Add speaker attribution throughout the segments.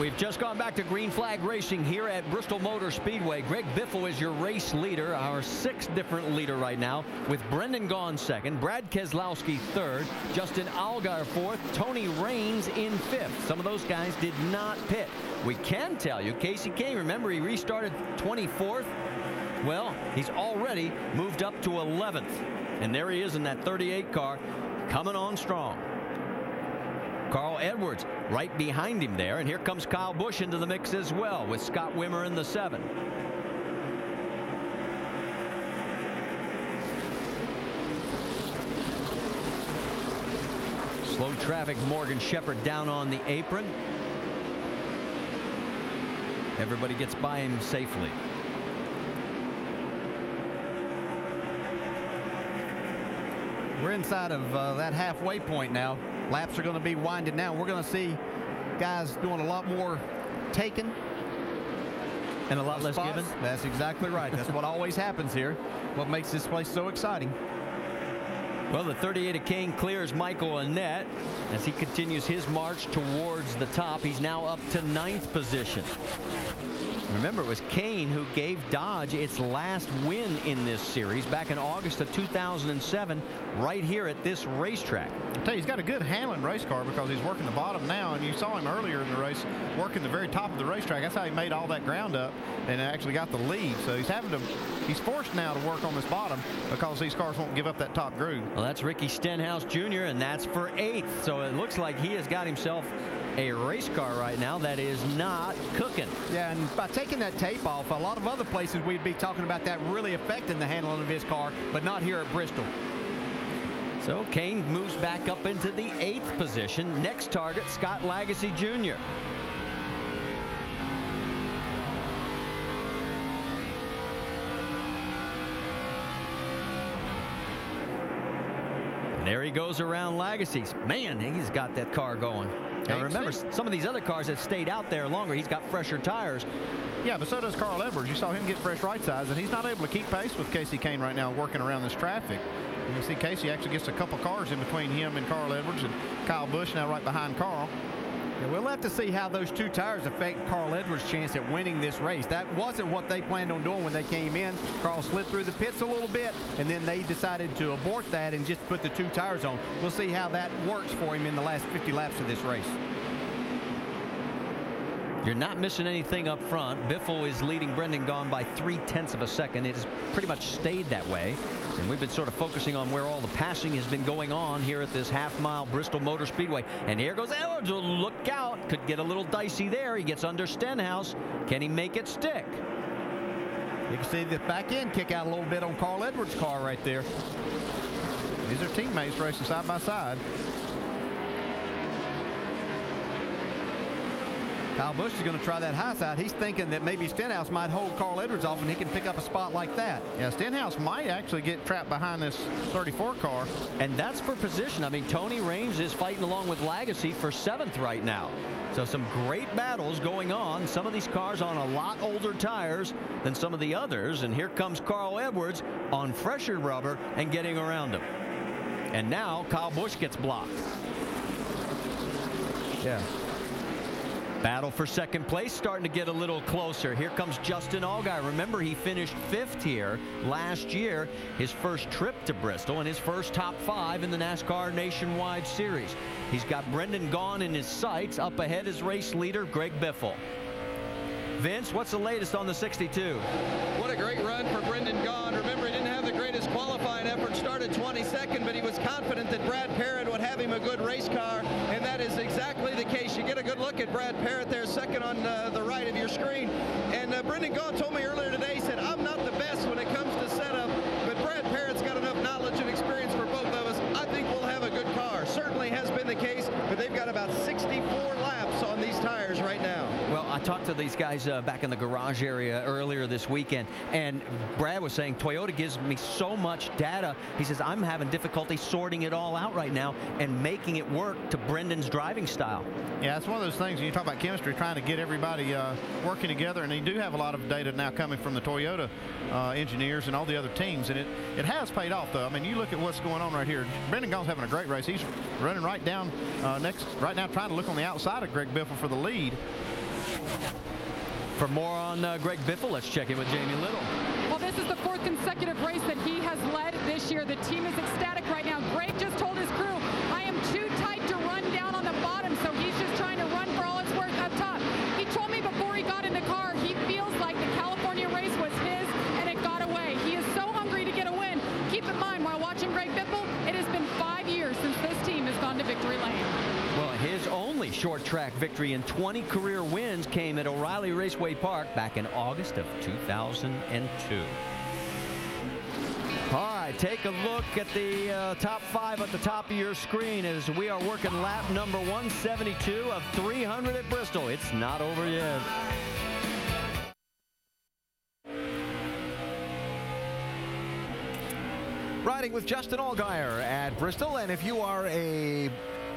Speaker 1: We've just gone back to green flag racing here at Bristol Motor Speedway. Greg Biffle is your race leader, our sixth different leader right now, with Brendan Gaughan second, Brad Keselowski third, Justin Allgaier fourth, Tony Raines in fifth. Some of those guys did not pit. We can tell you, Kasey Kahne, remember he restarted 24th? Well, he's already moved up to 11th. And there he is in that 38 car, coming on strong. Carl Edwards right behind him there. And here comes Kyle Busch into the mix as well with Scott Wimmer in the seven. Slow traffic, Morgan Shepherd down on the apron. Everybody gets by him safely.
Speaker 2: We're inside of uh, that halfway point now. Laps are going to be winding now. We're going to see guys doing a lot more taking.
Speaker 1: And a lot less
Speaker 2: spots.
Speaker 1: given.
Speaker 2: That's exactly right. That's what always happens here. What makes this place so exciting.
Speaker 1: Well, the 38 of Kahne clears Michael Annett as he continues his march towards the top. He's now up to ninth position. Remember, it was Kahne who gave Dodge its last win in this series back in August of 2007, right here at this racetrack.
Speaker 3: I tell you, he's got a good handling race car because he's working the bottom now, and you saw him earlier in the race working the very top of the racetrack. That's how he made all that ground up and actually got the lead. So he's having to, he's forced now to work on this bottom because these cars won't give up that top groove.
Speaker 1: Well, that's Ricky Stenhouse Jr., and that's for eighth. So it looks like he has got himself a race car right now that is not cooking.
Speaker 2: Yeah, and by taking that tape off, a lot of other places we'd be talking about that really affecting the handling of his car, but not here at Bristol.
Speaker 1: So Kahne moves back up into the eighth position. Next target, Scott Lagasse Jr. he goes around Lagasse's. Man, he's got that car going. Now remember, some of these other cars have stayed out there longer. He's got fresher tires.
Speaker 3: Yeah, but so does Carl Edwards. You saw him get fresh right sides, and he's not able to keep pace with Kasey Kahne right now working around this traffic. You can see Kasey actually gets a couple cars in between him and Carl Edwards, and Kyle Busch now right behind Carl.
Speaker 2: Yeah, we'll have to see how those two tires affect Carl Edwards' chance at winning this race. That wasn't what they planned on doing when they came in. Carl slid through the pits a little bit, and then they decided to abort that and just put the two tires on. We'll see how that works for him in the last 50 laps of this race.
Speaker 1: You're not missing anything up front. Biffle is leading Brendan Gaughan by three tenths of a second. It has pretty much stayed that way. And we've been sort of focusing on where all the passing has been going on here at this half mile Bristol Motor Speedway. And here goes Edwards. Look out. Could get a little dicey there. He gets under Stenhouse. Can he make it stick?
Speaker 2: You can see the back end kick out a little bit on Carl Edwards' car right there.
Speaker 3: These are teammates racing side by side.
Speaker 2: Kyle Busch is going to try that high side. He's thinking that maybe Stenhouse might hold Carl Edwards off and he can pick up a spot like that.
Speaker 3: Yeah, Stenhouse might actually get trapped behind this 34 car.
Speaker 1: And that's for position. I mean, Tony Raines is fighting along with Lagasse for seventh right now. So some great battles going on. Some of these cars on a lot older tires than some of the others. And here comes Carl Edwards on fresher rubber and getting around him. And now Kyle Busch gets blocked.
Speaker 2: Yeah.
Speaker 1: Battle for second place starting to get a little closer. Here comes Justin Allgaier. Remember, he finished fifth here last year, his first trip to Bristol and his first top five in the NASCAR Nationwide Series. He's got Brendan Gaughan in his sights. Up ahead is race leader Greg Biffle. Vince, what's the latest on the 62?
Speaker 4: What a great run for Brendan Gaughan. Remember, he was confident that Brad Parrott would have him a good race car, and that is exactly the case. You get a good look at Brad Parrott there, second on uh, the right of your screen. And uh, Brendan Gaughan told me earlier today,
Speaker 1: talked to these guys uh, back in the garage area earlier this weekend, and Brad was saying Toyota gives me so much data. He says I'm having difficulty sorting it all out right now and making it work to Brendan's driving style.
Speaker 3: Yeah, it's one of those things you talk about chemistry, trying to get everybody uh, working together, and they do have a lot of data now coming from the Toyota uh, engineers and all the other teams, and it, it has paid off, though. I mean, you look at what's going on right here. Brendan Gaughan's having a great race. He's running right down uh, next, right now trying to look on the outside of Greg Biffle for the lead.
Speaker 1: For more on uh, Greg Biffle, let's check in with Jamie Little.
Speaker 5: Well, this is the fourth consecutive race that he has led this year. The team is ecstatic right now. Greg just told his crew, I am too tight to run down on the bottom, so he's just trying to run for all it's worth up top. He told me before he got in the car, he feels like the California race was his and it got away. He is so hungry to get a win. Keep in mind, while watching Greg Biffle, it has been five years since this team has gone to victory lane.
Speaker 1: Well, short track victory and 20 career wins came at O'Reilly Raceway Park back in August of 2002. All right, take a look at the uh, top five at the top of your screen as we are working lap number 172 of 300 at Bristol. It's not over yet.
Speaker 6: Riding with Justin Allgaier at Bristol, and if you are a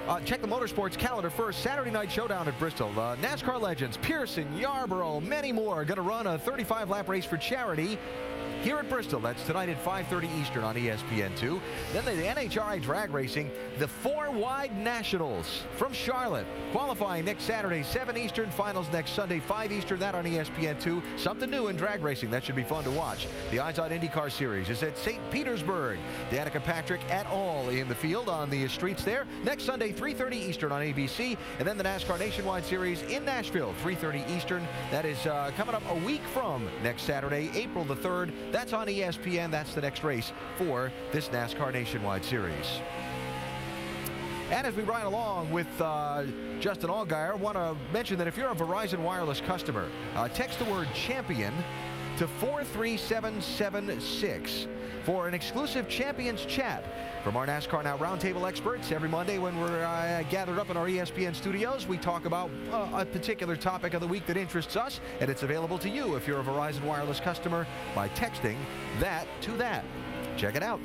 Speaker 6: uh, check the motorsports calendar first. Saturday night showdown at Bristol. Uh, NASCAR legends Pearson, Yarborough, many more are going to run a 35 lap race for charity here at Bristol. That's tonight at 5.30 Eastern on ESPN2. Then the NHRA drag racing, the four wide nationals from Charlotte. Qualifying next Saturday, 7 Eastern, finals next Sunday, 5 Eastern, that on ESPN2. Something new in drag racing. That should be fun to watch. The IZOD IndyCar Series is at St. Petersburg. Danica Patrick at all in the field on the streets there. Next Sunday, 3.30 Eastern on ABC. And then the NASCAR Nationwide Series in Nashville, 3.30 Eastern. That is uh, coming up a week from next Saturday, April the 3rd. That's on ESPN. That's the next race for this NASCAR Nationwide Series. And as we ride along with uh, Justin Allgaier, I want to mention that if you're a Verizon Wireless customer, uh, text the word champion to 43776 for an exclusive Champions Chat from our NASCAR Now Roundtable experts. Every Monday when we're uh, gathered up in our ESPN studios, we talk about uh, a particular topic of the week that interests us, and it's available to you if you're a Verizon Wireless customer by texting that to that. Check it out.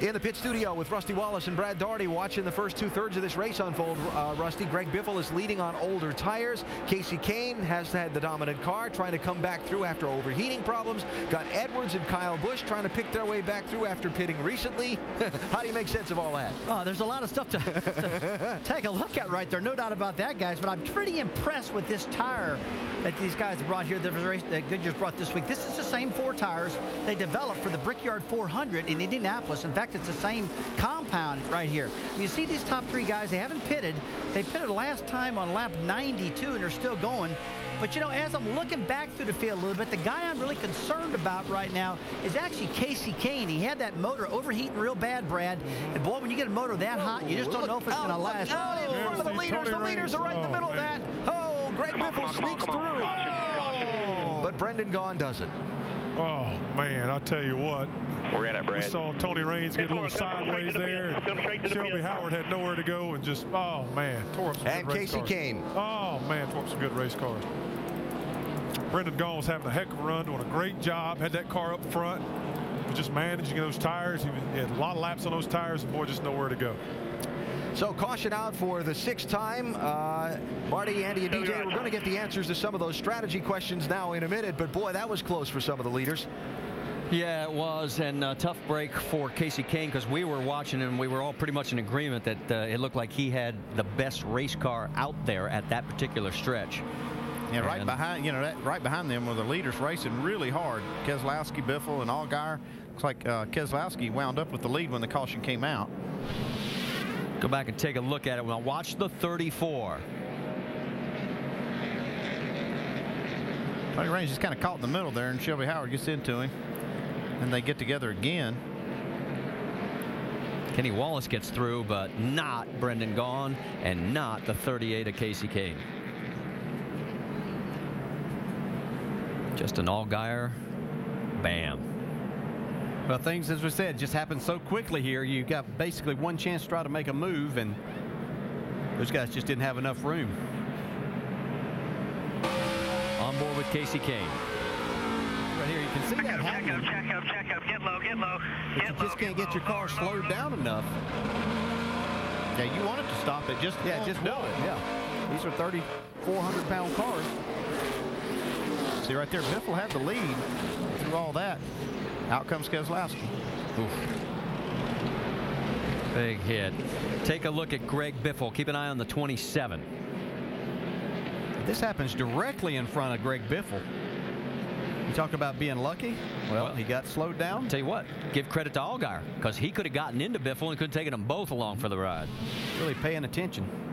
Speaker 6: In the pit studio with Rusty Wallace and Brad Daugherty watching the first two-thirds of this race unfold. Uh, Rusty, Greg Biffle is leading on older tires. Kasey Kahne has had the dominant car, trying to come back through after overheating problems. Got Edwards and Kyle Busch trying to pick their way back through after pitting recently. How do you make sense of all that?
Speaker 7: Oh, there's a lot of stuff to, to take a look at right there. No doubt about that, guys. But I'm pretty impressed with this tire that these guys brought here, that Goodyear's brought this week. This is the same four tires they developed for the Brickyard 400 in Indianapolis. In fact, it's the same compound right here. You see these top three guys, they haven't pitted. They pitted last time on lap 92, and they're still going. But, you know, as I'm looking back through the field a little bit, the guy I'm really concerned about right now is actually Kasey Kahne. He had that motor overheating real bad, Brad. And, boy, when you get a motor that hot, you just don't know if it's going to oh, last.
Speaker 6: Out in front of the leaders. The leaders are right in the middle of that. Oh, Greg Biffle sneaks through. Oh. But Brendan Gaughan doesn't.
Speaker 8: Oh, man, I tell you what.
Speaker 9: We're in it,
Speaker 8: We saw Tony Raines get a little sideways there. and Shelby Howard had nowhere to go and just, oh, man, tore up some
Speaker 6: And
Speaker 8: good race
Speaker 6: Kasey
Speaker 8: cars.
Speaker 6: Kahne.
Speaker 8: Oh, man, tore up some good race cars. Brendan Gaughan was having a heck of a run, doing a great job, had that car up front, was just managing those tires. He had a lot of laps on those tires, and boy, just nowhere to go.
Speaker 6: So caution out for the sixth time. Uh, Marty, Andy, and DJ, we're going to get the answers to some of those strategy questions now in a minute. But boy, that was close for some of the leaders.
Speaker 1: Yeah, it was, and a tough break for Kasey Kahne because we were watching and we were all pretty much in agreement that uh, it looked like he had the best race car out there at that particular stretch.
Speaker 3: Yeah, right
Speaker 1: And-
Speaker 3: behind, you know, that, right behind them were the leaders racing really hard. Keselowski, Biffle, and Allgaier. Looks like uh, Keselowski wound up with the lead when the caution came out.
Speaker 1: Go back and take a look at it. Well, watch the 34.
Speaker 3: Tony Raines just kind of caught in the middle there, and Shelby Howard gets into him. And they get together again.
Speaker 1: Kenny Wallace gets through, but not Brendan Gaughan and not the 38 of Kasey Kahne. Just an Allgaier. Bam.
Speaker 2: Well, things, as we said, just happened so quickly here. You got basically one chance to try to make a move, and those guys just didn't have enough room.
Speaker 1: On board with Kasey Kahne.
Speaker 2: Right here, you can see that happening.
Speaker 9: check up, check up, get low, get low.
Speaker 2: Get But you just can't get your car slowed down enough.
Speaker 3: Yeah, you want it to stop it. Just
Speaker 2: Yeah, just
Speaker 3: do
Speaker 2: won't. Yeah. These are 3,400 pound cars.
Speaker 3: See right there, Biffle had the lead through all that. Out comes Keselowski.
Speaker 1: Big hit. Take a look at Greg Biffle. Keep an eye on the 27.
Speaker 2: This happens directly in front of Greg Biffle. You talk about being lucky. Well, he got slowed down.
Speaker 1: Tell you what, give credit to Allgaier because he could have gotten into Biffle and could have taken them both along for the ride.
Speaker 2: Really paying attention.